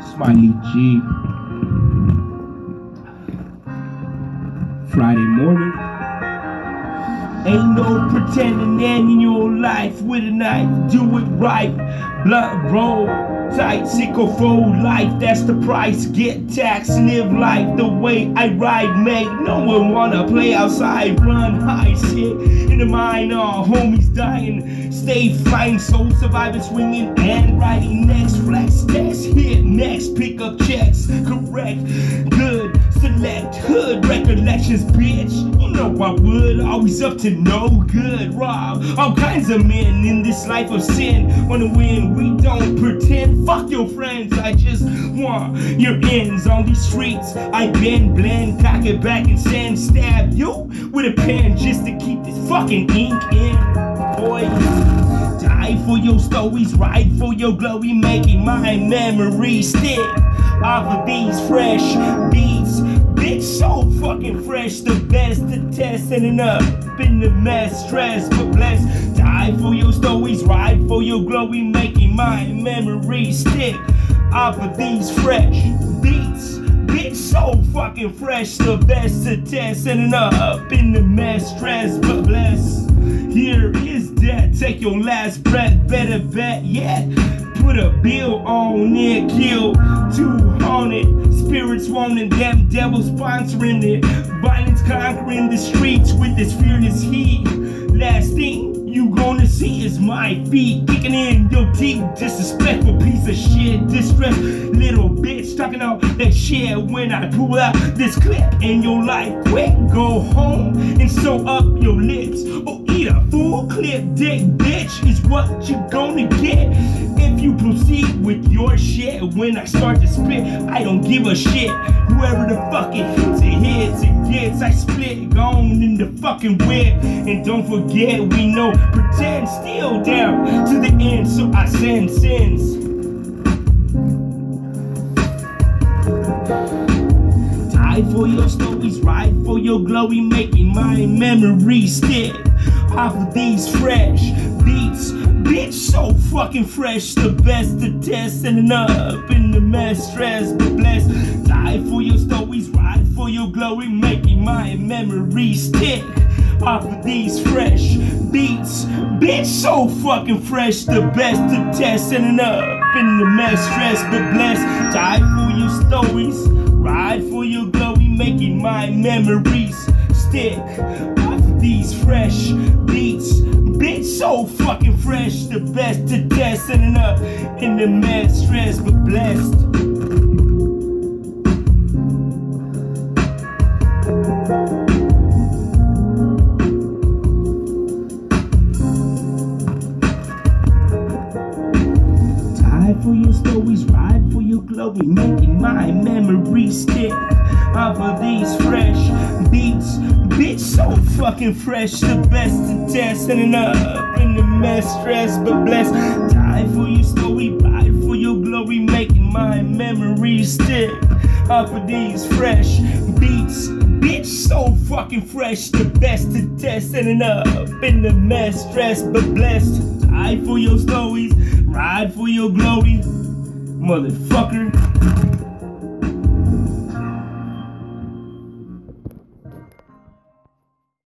Smiley G. Friday morning. Ain't no pretending in your life with a knife. Do it right. Blood roll. Tight, sick or full life, that's the price. Get taxed, live life the way I ride, make no one wanna play outside, run high shit in the mind, all homies dying. Stay flying, soul surviving, swinging and riding next. Flex, text, hit next, pick up checks, correct, hood, recollections, bitch. You know I would, always up to no good. Rob all kinds of men in this life of sin. Wanna win, we don't pretend. Fuck your friends, I just want your ends on these streets. I bend, blend, cock it back and send, stab you with a pen just to keep this fucking ink in. Boy, die for your stories, ride for your glory, making my memory stick off of these fresh beats. Bitch, so fucking fresh, the best to test, ending up in the mess, stress, but blessed. Die for your stories, ride for your glory, making my memories stick off of these fresh beats. Bitch, so fucking fresh, the best to test, ending up in the mess, stress, but blessed. Here is that, take your last breath, better bet yet. Put a bill on it, kill two wanting them devils sponsoring it. Violence conquering the streets with this fearless heat. Last thing you gonna see is my feet kicking in your teeth. Disrespectful piece of shit, distress little bitch talking out that shit when I pull out this clip in your life. Quick, go home and sew up your lips a full clip. Dick bitch is what you gonna get if you proceed with your shit. When I start to spit, I don't give a shit. Whoever the fuck it hits, it hits, it gets. I split, gone in the fucking whip. And don't forget, we know, pretend still down to the end. So I send sins. For your stories, ride for your glory, making my memory stick off of these fresh beats. Bitch, so fucking fresh, the best to test, ending up in the mess, stress, but blessed. Die for your stories, ride for your glory, making my memories stick off of these fresh beats. Bitch, so fucking fresh, the best to test, ending up in the mess, stress, but blessed. Die for your stories, ride for your glory, making my memories stick these fresh beats. Bitch, so fucking fresh, the best to test, ending up in the mess, stress, but blessed. Die for your stories, ride for your glory, making my memory stick off of these fresh beats. Bitch, so fucking fresh, the best to test, ending up in the mess, stress, but blessed. Die for your story, ride for your glory, making my memory stick Up for these fresh beats. Bitch, so fucking fresh, the best to test, ending up in the mess, stress, but blessed. Die for your stories, ride for your glory, motherfucker.